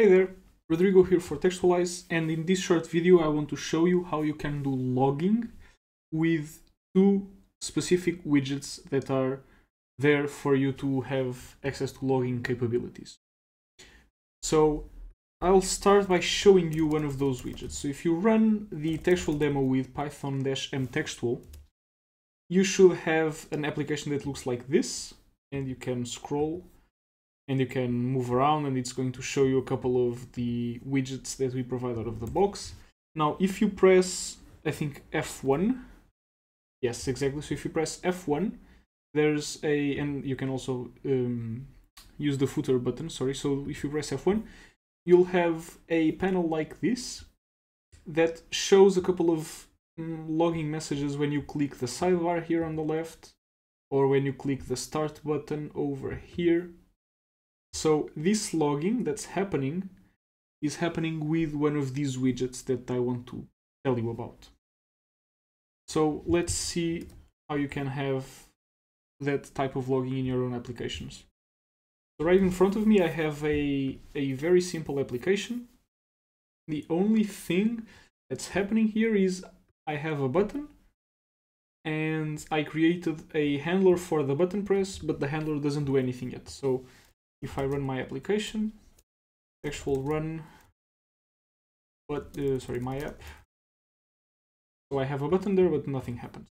Hey there, Rodrigo here for Textualize, and in this short video I want to show you how you can do logging with two specific widgets that are there for you to have access to logging capabilities. So I'll start by showing you one of those widgets. So if you run the textual demo with python-m textual, you should have an application that looks like this, and you can scroll and you can move around and it's going to show you a couple of the widgets that we provide out of the box. Now, if you press, I think F1, yes, exactly. So if you press F1, there's a, and you can also um, use the footer button, sorry. So if you press F1, you'll have a panel like this that shows a couple of um, logging messages when you click the sidebar here on the left or when you click the start button over here so this logging that's happening is happening with one of these widgets that I want to tell you about. So let's see how you can have that type of logging in your own applications. So right in front of me, I have a, a very simple application. The only thing that's happening here is I have a button and I created a handler for the button press, but the handler doesn't do anything yet. So if I run my application, textual run, but uh, sorry, my app. So I have a button there, but nothing happens.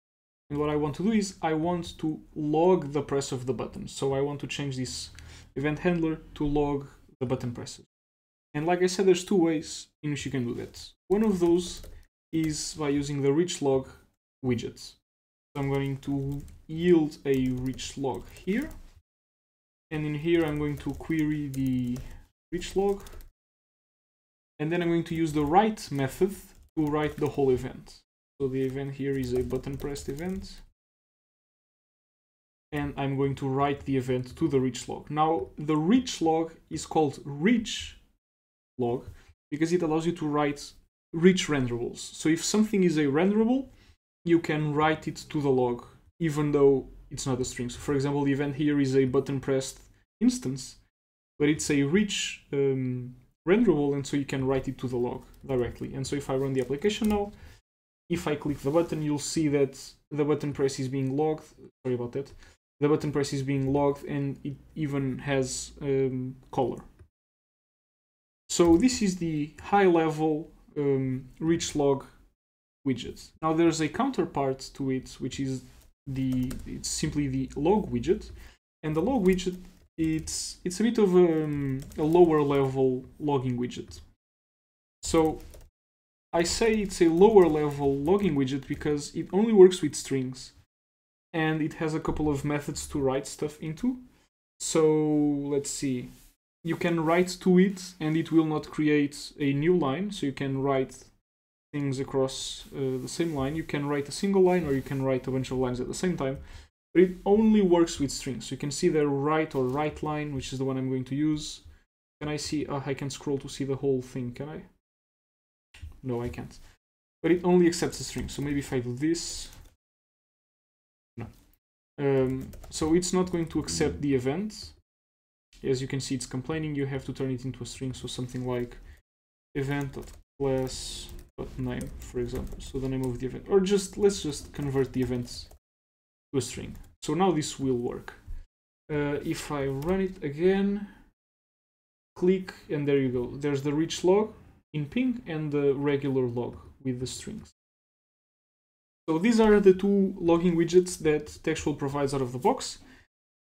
And what I want to do is I want to log the press of the button. So I want to change this event handler to log the button presses. And like I said, there's two ways in which you can do that. One of those is by using the rich log widget. So I'm going to yield a rich log here and in here I'm going to query the rich log and then I'm going to use the write method to write the whole event. So the event here is a button pressed event and I'm going to write the event to the rich log. Now the rich log is called rich log because it allows you to write rich renderables. So if something is a renderable, you can write it to the log even though it's not a string. So for example, the event here is a button pressed instance, but it's a rich um, renderable, and so you can write it to the log directly. And so if I run the application now, if I click the button, you'll see that the button press is being logged. Sorry about that. The button press is being logged, and it even has um, color. So this is the high-level um, rich log widget. Now there's a counterpart to it, which is the it's simply the log widget, and the log widget it's it's a bit of um, a lower level logging widget. So I say it's a lower level logging widget because it only works with strings and it has a couple of methods to write stuff into. So let's see. You can write to it and it will not create a new line. So you can write things across uh, the same line. You can write a single line or you can write a bunch of lines at the same time but it only works with strings. So you can see the write or write line, which is the one I'm going to use. Can I see, oh, I can scroll to see the whole thing, can I? No, I can't. But it only accepts a string. So maybe if I do this, no. Um, so it's not going to accept the event. As you can see, it's complaining. You have to turn it into a string. So something like event.class.name, for example. So the name of the event, or just let's just convert the events to a string. So now this will work. Uh, if I run it again, click, and there you go. There's the rich log in pink and the regular log with the strings. So these are the two logging widgets that Textual provides out of the box.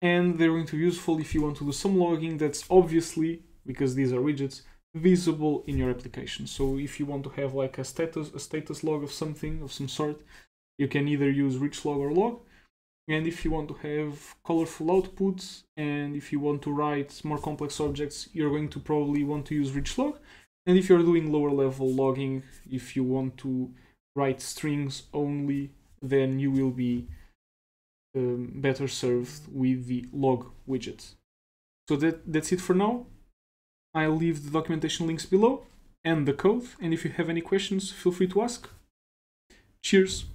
And they're going to be useful if you want to do some logging that's obviously, because these are widgets, visible in your application. So if you want to have like a status, a status log of something of some sort, you can either use rich log or log. And if you want to have colorful outputs and if you want to write more complex objects you're going to probably want to use rich log. And if you're doing lower level logging if you want to write strings only then you will be um, better served with the log widget so that that's it for now i'll leave the documentation links below and the code and if you have any questions feel free to ask. Cheers